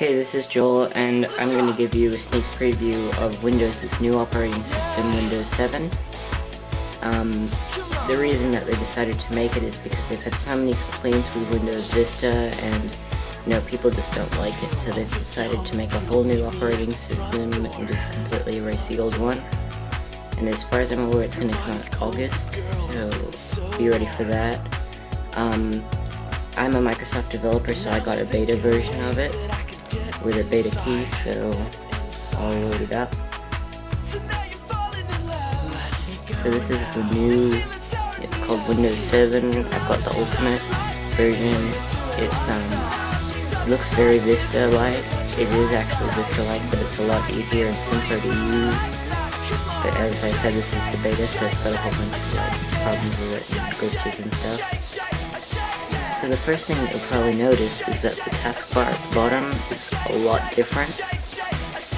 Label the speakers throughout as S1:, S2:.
S1: Hey, this is Joel, and I'm going to give you a sneak preview of Windows' new operating system, Windows 7. Um, the reason that they decided to make it is because they've had so many complaints with Windows Vista, and you know, people just don't like it, so they've decided to make a whole new operating system and just completely erase the old one. And as far as I'm aware, it's going to come out August, so be ready for that. Um, I'm a Microsoft developer, so I got a beta version of it with a beta key, so I'll load it up. So this is the new, it's called Windows 7, I've got the Ultimate version, it's, um, it looks very Vista-like, it is actually Vista-like, but it's a lot easier and simpler to use. But as I said, this is the beta, so it's got a whole bunch of like, problems with it glitches and stuff. The first thing you'll probably notice is that the taskbar at the bottom is a lot different.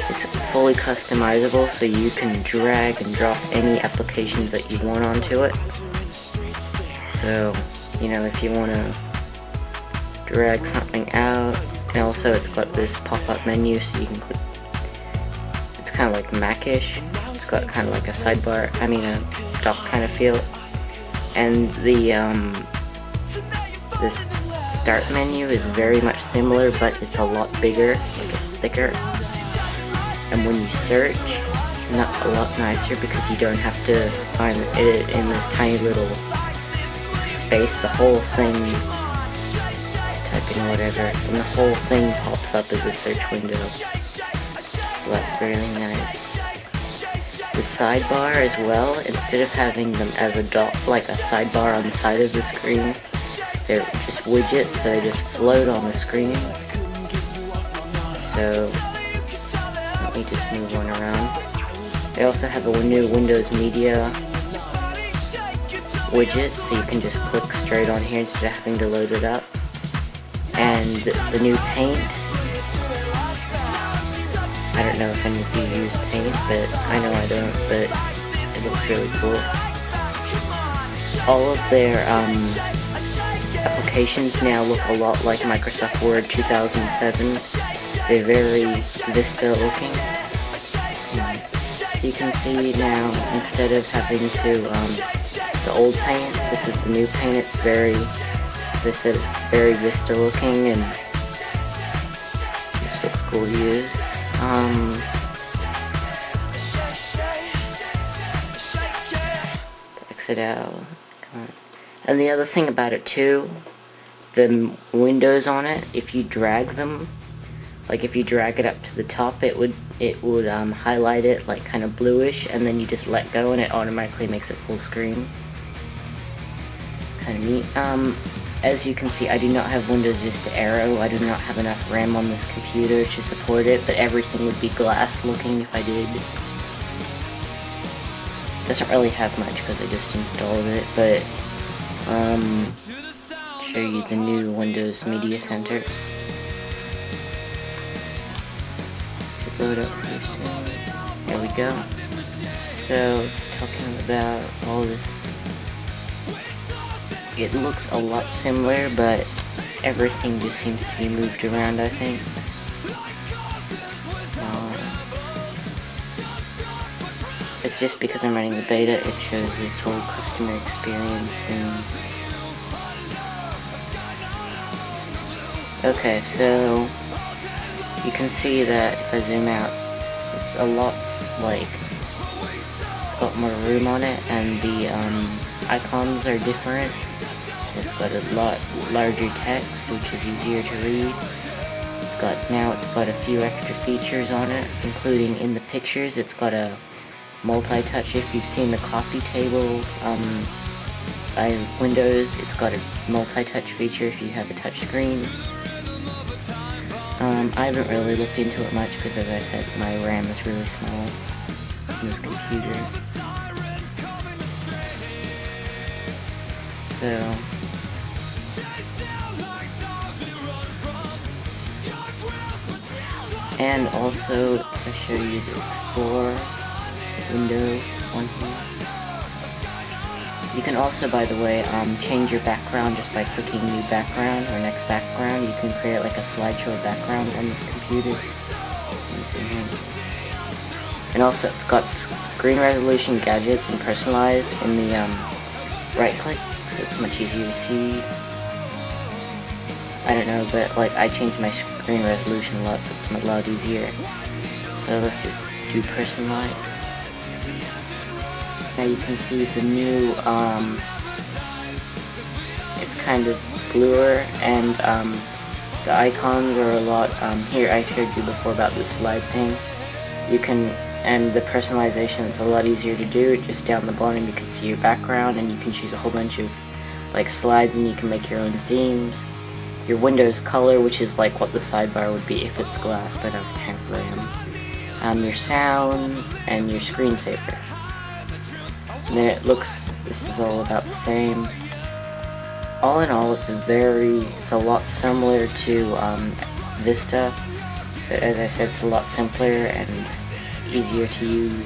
S1: It's fully customizable so you can drag and drop any applications that you want onto it. So, you know, if you want to drag something out, and also it's got this pop-up menu so you can click, it's kind of like Macish, it's got kind of like a sidebar, I mean a dock kind of feel, and the, um, this start menu is very much similar, but it's a lot bigger, like it's thicker. And when you search, it's not a lot nicer because you don't have to find it in this tiny little space. The whole thing, just type in whatever, and the whole thing pops up as a search window. So that's really nice. The sidebar as well, instead of having them as a dot, like a sidebar on the side of the screen, they're just widgets, so they just float on the screen. So, let me just move one around. They also have a new Windows Media widget, so you can just click straight on here instead of having to load it up. And the new Paint. I don't know if any of you use Paint, but I know I don't, but it looks really cool. All of their, um, applications now look a lot like Microsoft Word 2007. They're very Vista looking. you can see now, instead of having to, um, the old paint, this is the new paint. It's very, as I said, it's very Vista looking and this looks cool to use. Um, exit out. And the other thing about it too, the windows on it, if you drag them, like if you drag it up to the top, it would it would um, highlight it like kind of bluish, and then you just let go and it automatically makes it full screen. Kind of neat. Um, as you can see, I do not have Windows Vista Aero. I do not have enough RAM on this computer to support it, but everything would be glass looking if I did. Doesn't really have much because I just installed it, but um, show you the new Windows Media Center. load up here. There we go. So, talking about all this, it looks a lot similar, but everything just seems to be moved around, I think. Uh, it's just because I'm running the beta, it shows this whole customer experience thing. Okay, so you can see that if I zoom out, it's a lot like it's got more room on it, and the um, icons are different. It's got a lot larger text, which is easier to read. It's got now it's got a few extra features on it, including in the pictures. It's got a multi-touch if you've seen the coffee table um, by Windows it's got a multi-touch feature if you have a touch screen um, I haven't really looked into it much because as I said my RAM is really small in this computer so and also to show you the Explorer window on here. You can also, by the way, um, change your background just by clicking new background or next background. You can create like a slideshow background on this computer. And also it's got screen resolution gadgets and personalize in the um, right click, so it's much easier to see. I don't know, but like I changed my screen resolution a lot, so it's a lot easier. So let's just do personalize. You can see the new, um, it's kind of bluer and um, the icons are a lot, um, here I showed you before about the slide thing. You can, and the personalization is a lot easier to do, just down the bottom you can see your background and you can choose a whole bunch of like slides and you can make your own themes. Your Windows color, which is like what the sidebar would be if it's glass, but I can't hologram. Um, your sounds, and your screensaver. And it looks, this is all about the same. All in all, it's a very, it's a lot similar to um, Vista, but as I said, it's a lot simpler and easier to use.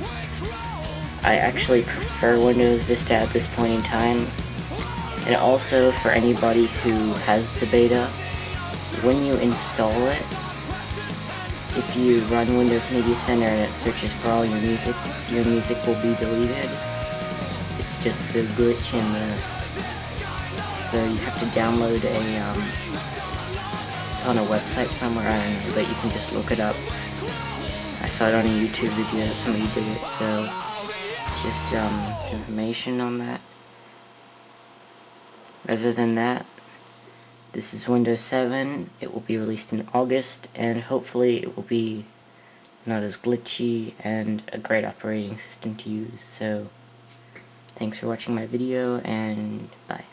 S1: I actually prefer Windows Vista at this point in time, and also for anybody who has the beta, when you install it, if you run Windows Media Center and it searches for all your music, your music will be deleted. Just a glitch in the... So you have to download a, um, it's on a website somewhere, I don't know, but you can just look it up. I saw it on a YouTube video, that somebody did it, so just um, some information on that. Other than that, this is Windows 7. It will be released in August, and hopefully it will be not as glitchy and a great operating system to use. So, thanks for watching my video, and bye.